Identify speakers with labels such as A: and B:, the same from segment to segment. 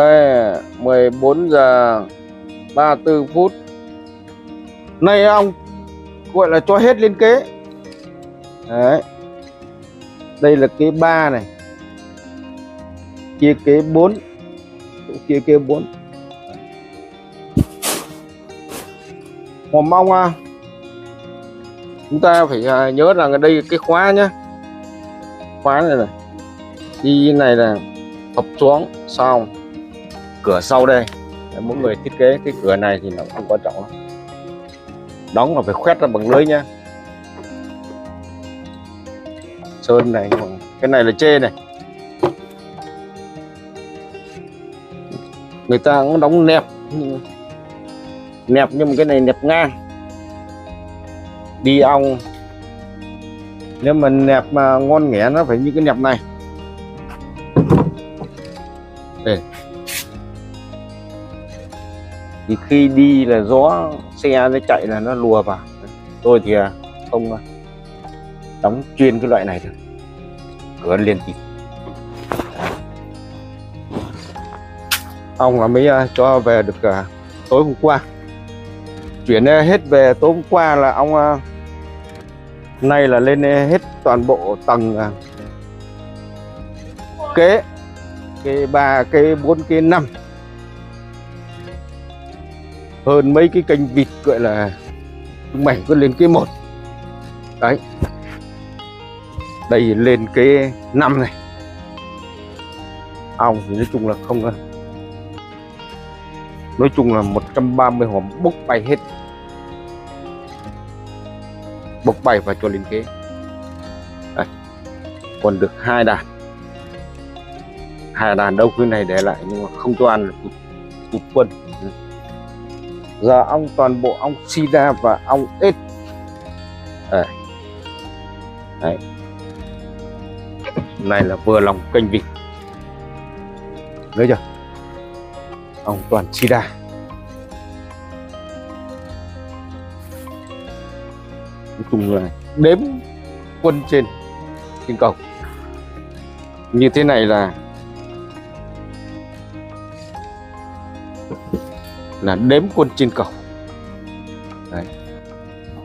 A: đây 14 giờ 34 phút. Nay ông, gọi là cho hết liên kế. Đấy. Đây là kế 3 này. Chia kế 4 chỗ kia kế 4 hòm mong à chúng ta phải à, nhớ rằng ở đây cái khóa nhá. Khóa này này, đi này là thập xuống, xong cửa sau đây. Mỗi người thiết kế cái cửa này thì nó không quan trọng lắm. Đóng là phải khoét ra bằng lưới nhá. Sơn này, cái này là chê này. Người ta cũng đóng nẹp nhưng- nẹp nhưng mà cái này nẹp ngang. Đi ong. Nếu mà nẹp mà ngon nghẻ nó phải như cái nẹp này. Thì khi đi là gió xe nó chạy là nó lùa vào. Tôi thì à, không à, đóng chuyên cái loại này được. Cửa liên tịt ông là mới à, cho về được tối hôm qua. Chuyển hết về tối hôm qua là ông nay là lên hết toàn bộ tầng kế cái ba cái bốn cái năm hơn mấy cái kênh vịt gọi là mảnh cứ lên cái một. Đấy. Đây lên cái năm này. Ong thì nói chung là không nói chung là 130 hòm bốc bay hết. Bốc bay và cho lên kế. Đây. còn được hai đàn. Hai đàn đâu cái này để lại nhưng mà không cho ăn là tụt, quân giờ ong toàn bộ ong sida và ong ếch Đây. Đấy. này là vừa lòng kênh vịt thấy chưa? Ong toàn sida. Nói chung là đếm quân trên trên cầu. Như thế này là là đếm quân trên cầu. Đấy.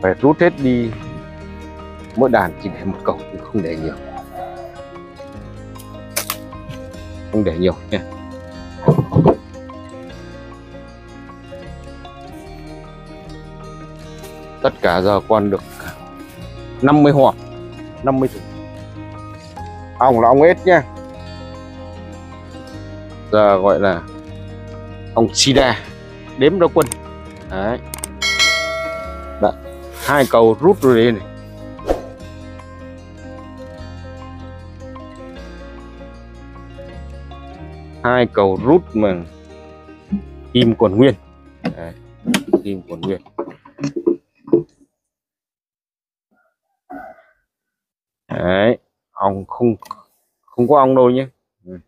A: phải rút hết đi. Mỗi đàn chỉ để một cầu chứ không để nhiều. Không để nhiều nha. Tất cả giờ con được 50 hộp 50 thùng ong là ong ếch nha. Giờ gọi là ong sida đếm ra quân đấy Đó. hai cầu rút rồi đi này hai cầu rút mà kim còn nguyên đấy. kim còn nguyên đấy, ong không không có ong đâu nhé Ừ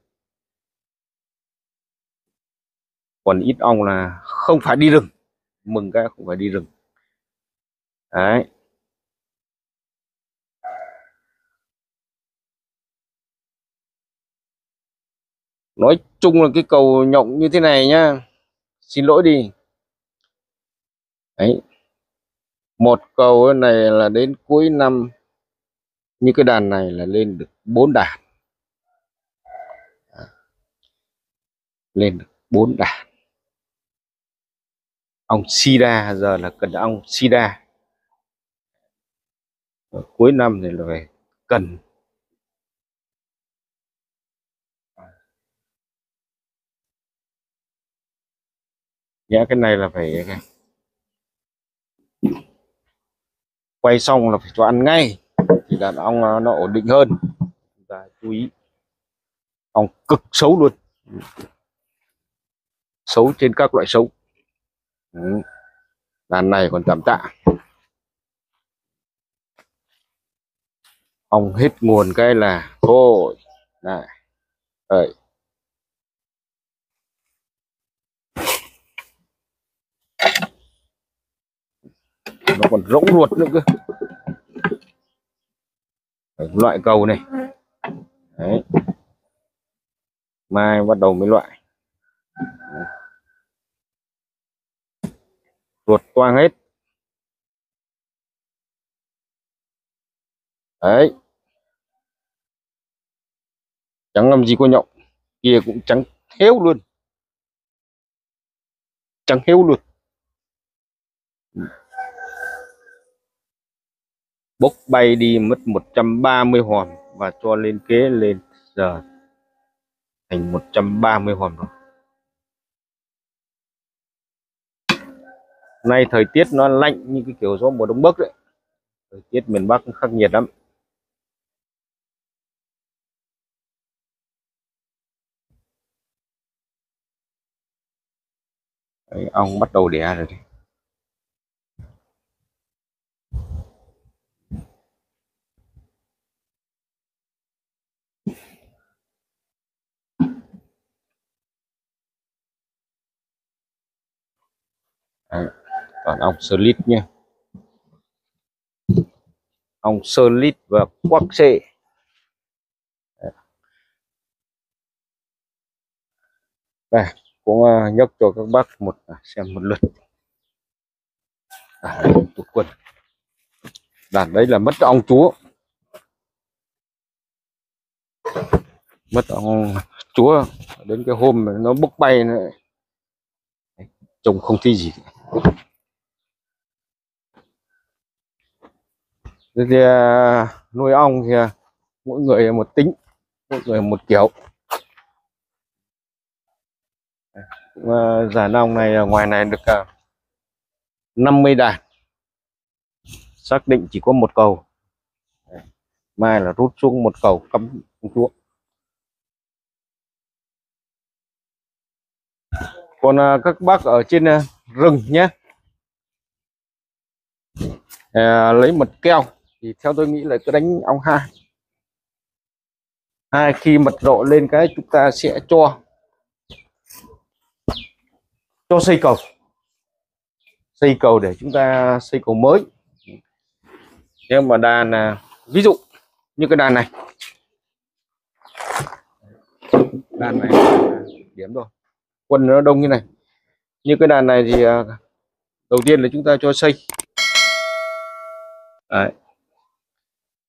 A: còn ít ong là không phải đi rừng, mừng cái không phải đi rừng. Đấy. Nói chung là cái cầu nhộng như thế này nhá, xin lỗi đi. Đấy. Một cầu này là đến cuối năm, như cái đàn này là lên được bốn đàn. Lên được bốn đàn ong sida giờ là cần ong sida. Ở cuối năm thì là về cần. Nhá cái này là phải quay xong là phải cho ăn ngay thì đàn ong nó, nó ổn định hơn. Chúng ta chú ý. Ong cực xấu luôn. Xấu trên các loại xấu. Ừ. Đàn này còn tạm tạ ông hết nguồn cái là thôi này Đấy. nó còn rỗng ruột nữa cơ. Đấy, loại cầu này. Đấy. mai bắt đầu mới loại ruột toang hết. Đấy. Chẳng làm gì có nhộng kia cũng trắng héo luôn. Trắng héo luôn. Bốc bay đi mất 130 hòn và cho lên kế lên giờ thành 130 hòn rồi. Nay thời tiết nó lạnh như cái kiểu gió mùa đông bắc đấy. Thời tiết miền bắc khắc nghiệt lắm. Đấy, ong bắt đầu đẻ rồi đấy. Đấy, toàn ong sơ lít nhé. Ong sơ lít và quắc xệ đây cũng à, nhắc cho các bác một à, xem một lượt. À, tụt quân. Đàn đấy là mất ong chúa. Mất ong chúa. Đến cái hôm nó bốc bay nữa. Trông không thi gì. Thì à, nuôi ong thì à, mỗi người một tính mỗi người một kiểu. À, Giả ong này ngoài này được 50 đàn. Xác định chỉ có một cầu. Mai là rút xuống một cầu cắm xuống còn các bác ở trên rừng nhé. À, lấy mật keo thì theo tôi nghĩ là cứ đánh ong hai hai, khi mật độ lên cái chúng ta sẽ cho cho xây cầu. Xây cầu để chúng ta xây cầu mới. Nhưng mà đàn à, ví dụ như cái đàn này. Đàn này, điểm rồi quân nó đông như này. Như cái đàn này thì à, đầu tiên là chúng ta cho xây. Đấy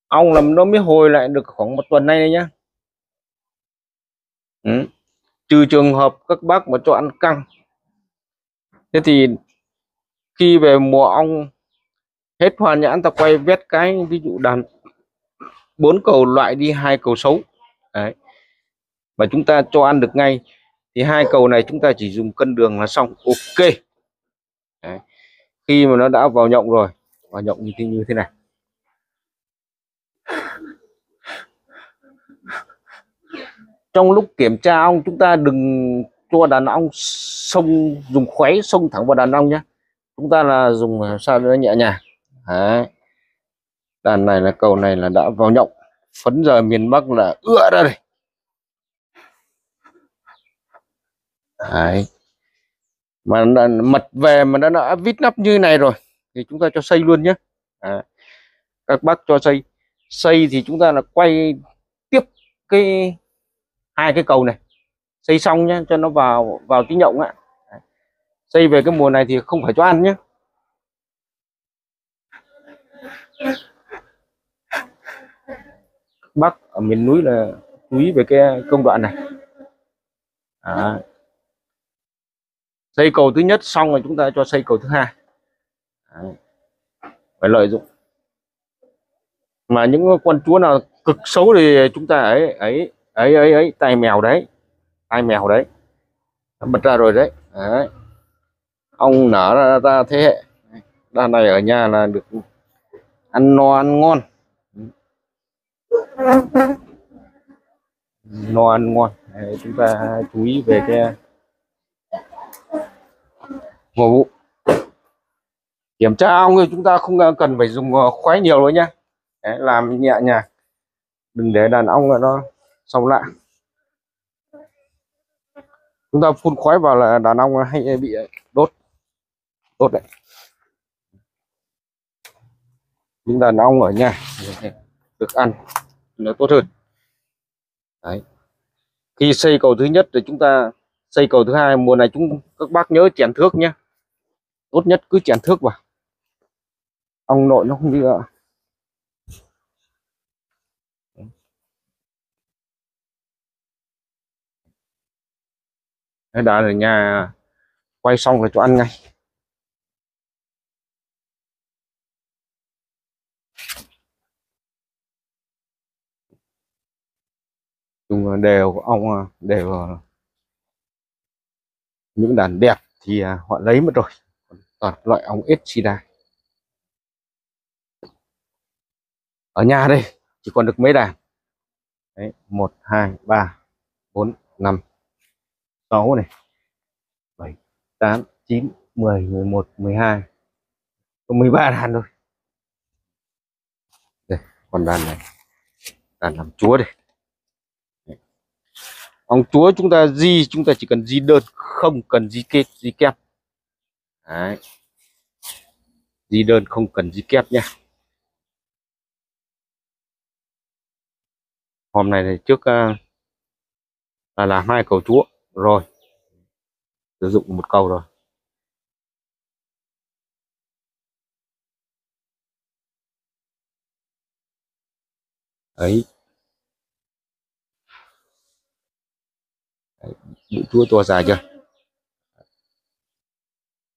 A: ong làm nó mới hồi lại được khoảng một tuần nay nhá. Ừ. trừ trường hợp các bác mà cho ăn căng. Thế thì khi về mùa ong, hết hoa nhãn ta quay vét cái, ví dụ đàn bốn cầu loại đi, hai cầu xấu. Đấy. Và chúng ta cho ăn được ngay, thì hai cầu này chúng ta chỉ dùng cân đường là xong. Ok. Đấy. khi mà nó đã vào nhộng rồi, vào nhộng như thế như thế này. Trong lúc kiểm tra ong chúng ta đừng cho đàn ong xông, dùng khuấy xông thẳng vào đàn ong nhé chúng ta là dùng à, sao nó nhẹ nhàng Đấy. đàn này là, cầu này là đã vào nhộng phấn giờ miền Bắc là ưa ra đây Đấy. mà mật về mà nó đã vít nắp như này rồi, thì chúng ta cho xây luôn nhé à. các bác cho xây xây thì chúng ta là quay tiếp cái hai cái cầu này, xây xong nhé cho nó vào vào tí nhộng ạ xây về cái mùa này thì không phải cho ăn nhé bắc ở miền núi là chú ý về cái công đoạn này. À. xây cầu thứ nhất xong rồi chúng ta cho xây cầu thứ hai. À. phải lợi dụng. Mà những con chúa nào cực xấu thì chúng ta ấy ấy ấy ấy ấy tay mèo đấy. Tay mèo đấy. Bật ra rồi đấy, đấy. ông nở ra, ra thế hệ. Đàn này ở nhà là được ăn no ăn ngon. No ăn ngon. Đấy, chúng ta chú ý về cái mùa vụ. Kiểm tra ong thì chúng ta không cần phải dùng ờ, khoái nhiều nữa nhá. Đấy, làm nhẹ nhàng. Đừng để đàn ong nó xong lại. Chúng ta phun khói vào là đàn ong hay bị ờ, đốt. Đốt đấy. Những đàn ong ở nhà được ăn nó tốt hơn. Đấy. Khi xây cầu thứ nhất thì chúng ta xây cầu thứ hai, mùa này chúng các bác nhớ chèn thước nhé tốt nhất cứ chèn thước vào. Ong nội nó không đi đã ở nhà quay xong rồi cho ăn ngay. Chung đều ong à, đều những đàn đẹp thì à, họ lấy mất rồi. Toàn loại ong ít sida ở nhà đây, chỉ còn được mấy đàn. Đấy, một, hai, ba, bốn, năm sáu này. Bảy, tám, chín, mười mười một, mười hai. Có mười ba đàn thôi. Đây còn đàn này. Đàn làm chúa đây. Ong chúa chúng ta di, chúng ta chỉ cần di đơn, không cần di kết di kép. Đấy. di đơn, không cần di kép nhé hôm này thì trước à, là làm hai cầu chúa rồi. Sử dụng một câu rồi. Ấy. Bụi chúa to dài chưa?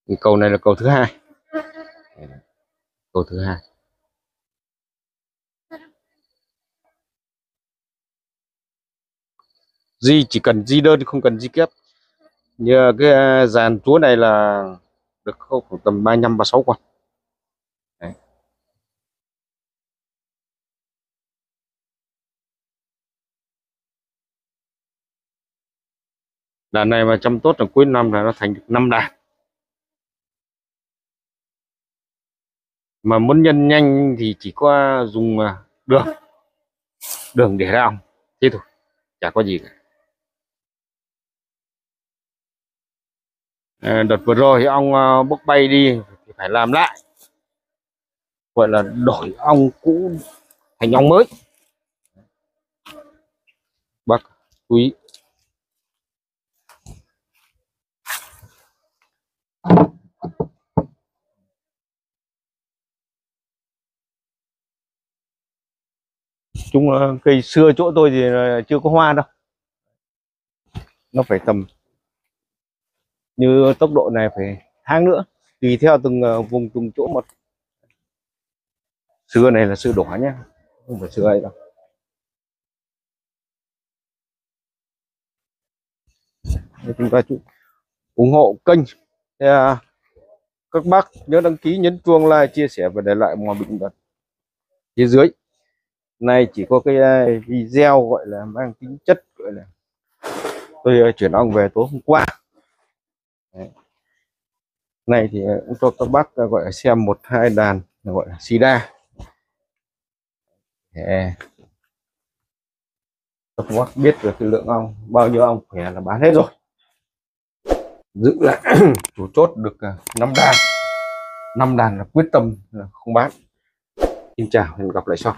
A: Thì này là câu thứ hai. Câu thứ hai. Di, chỉ cần di đơn, không cần di kép như cái à, dàn chúa này là được khoảng tầm ba năm, ba sáu con. Đàn này mà chăm tốt là cuối năm là nó thành được năm đàn. Mà muốn nhân nhanh thì chỉ có dùng à, đường. Đường để ra ong thế thôi. Chả có gì cả à, Ờ, đợt vừa rồi thì ong ờ, bốc bay đi thì phải làm lại. Gọi là đổi ong cũ thành ong mới. Bác, chú ý. Chúng ờ, cây xưa chỗ tôi thì chưa có hoa đâu. Nó phải tầm như tốc độ này phải tháng nữa tùy theo từng ờ, vùng từng chỗ một. Xưa này là xưa đỏ nhá không phải xưa ấy đâu. Chúng ta ủng hộ kênh. À, các bác nhớ đăng ký nhấn chuông like chia sẻ và để lại một bình luận. Phía dưới nay chỉ có cái ờ, video gọi là mang tính chất gọi là tôi ờ, chuyển ong về tối hôm qua. Đấy. này thì ờ, cũng cho các bác ờ, gọi là xem một, hai đàn gọi là sida. Để các bác biết được cái lượng ong, bao nhiêu ong khỏe là bán hết rồi. Giữ lại chủ chốt được ờ, 5 đàn. 5 đàn là quyết tâm là không bán. Xin chào hẹn gặp lại sau.